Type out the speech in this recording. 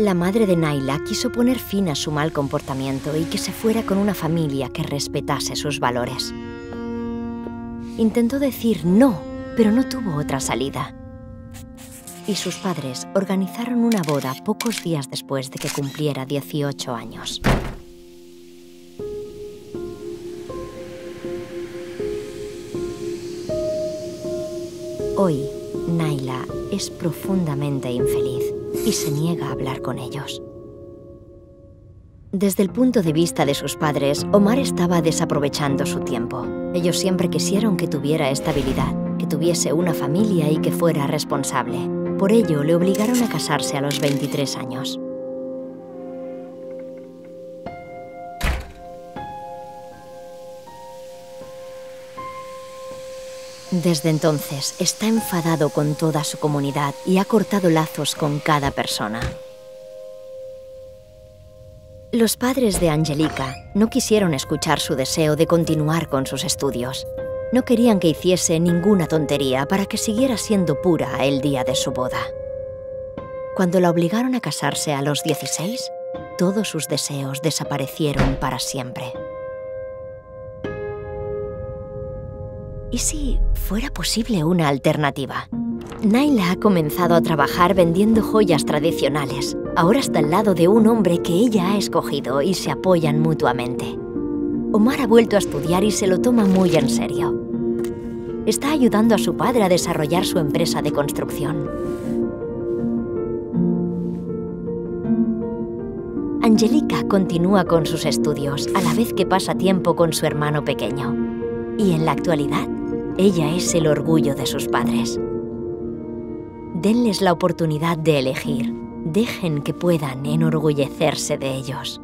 La madre de Naila quiso poner fin a su mal comportamiento y que se fuera con una familia que respetase sus valores. Intentó decir no, pero no tuvo otra salida. Y sus padres organizaron una boda pocos días después de que cumpliera 18 años. Hoy, Naila es profundamente infeliz y se niega a hablar con ellos. Desde el punto de vista de sus padres, Omar estaba desaprovechando su tiempo. Ellos siempre quisieron que tuviera estabilidad, que tuviese una familia y que fuera responsable. Por ello, le obligaron a casarse a los 23 años. Desde entonces está enfadado con toda su comunidad y ha cortado lazos con cada persona. Los padres de Angelica no quisieron escuchar su deseo de continuar con sus estudios. No querían que hiciese ninguna tontería para que siguiera siendo pura el día de su boda. Cuando la obligaron a casarse a los 16, todos sus deseos desaparecieron para siempre. ¿Y si fuera posible una alternativa? Naila ha comenzado a trabajar vendiendo joyas tradicionales. Ahora está al lado de un hombre que ella ha escogido y se apoyan mutuamente. Omar ha vuelto a estudiar y se lo toma muy en serio. Está ayudando a su padre a desarrollar su empresa de construcción. Angelica continúa con sus estudios a la vez que pasa tiempo con su hermano pequeño. Y en la actualidad, ella es el orgullo de sus padres. Denles la oportunidad de elegir. Dejen que puedan enorgullecerse de ellos.